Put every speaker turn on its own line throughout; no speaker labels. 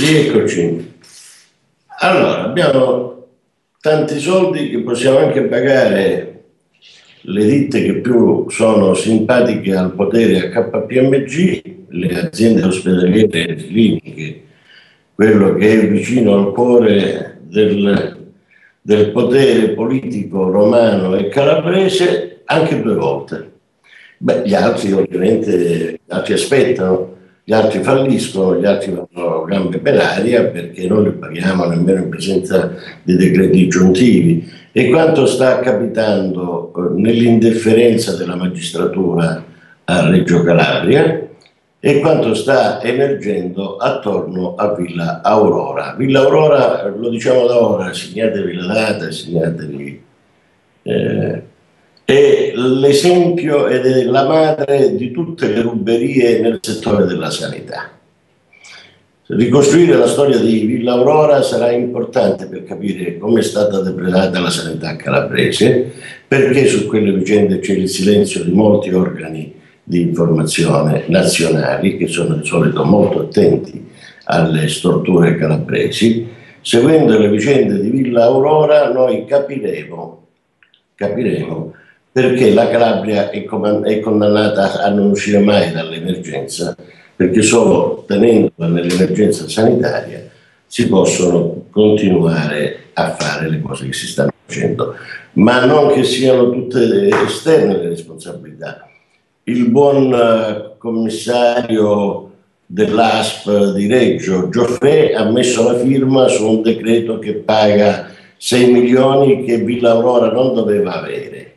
Rieccoci. Allora, abbiamo tanti soldi che possiamo anche pagare le ditte che più sono simpatiche al potere a KPMG, le aziende ospedaliere e cliniche, quello che è vicino al cuore del, del potere politico romano e calabrese, anche due volte. Beh, gli altri ovviamente, altri aspettano, gli altri falliscono, gli altri vanno gambe per aria perché non li paghiamo nemmeno in presenza di decreti aggiuntivi. E quanto sta capitando eh, nell'indifferenza della magistratura a Reggio Calabria e quanto sta emergendo attorno a Villa Aurora. Villa Aurora, lo diciamo da ora, segnatevi la data, segnatevi... Eh, è l'esempio ed è la madre di tutte le ruberie nel settore della sanità. Ricostruire la storia di Villa Aurora sarà importante per capire come è stata depredata la sanità calabrese, perché su quelle vicende c'è il silenzio di molti organi di informazione nazionali che sono di solito molto attenti alle storture calabresi. Seguendo le vicende di Villa Aurora noi capiremo, capiremo perché la Calabria è, condannata a non uscire mai dall'emergenza? Perché solo tenendola nell'emergenza sanitaria si possono continuare a fare le cose che si stanno facendo, ma non che siano tutte esterne le responsabilità. Il buon eh, commissario dell'ASP di Reggio, Gioffre, ha messo la firma su un decreto che paga 6 milioni che Villa Aurora non doveva avere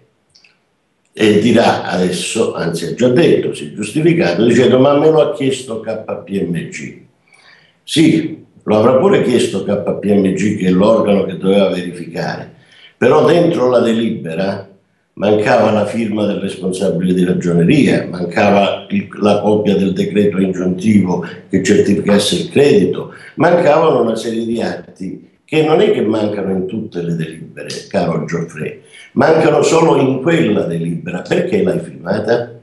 e dirà adesso, anzi ha già detto, si è giustificato, dicendo ma me lo ha chiesto KPMG. Sì, lo avrà pure chiesto KPMG che è l'organo che doveva verificare, però dentro la delibera mancava la firma del responsabile di ragioneria, mancava il, la copia del decreto ingiuntivo che certificasse il credito, mancavano una serie di atti che non è che mancano in tutte le delibere, caro Geoffrey, mancano solo in quella delibera. Perché l'hai firmata?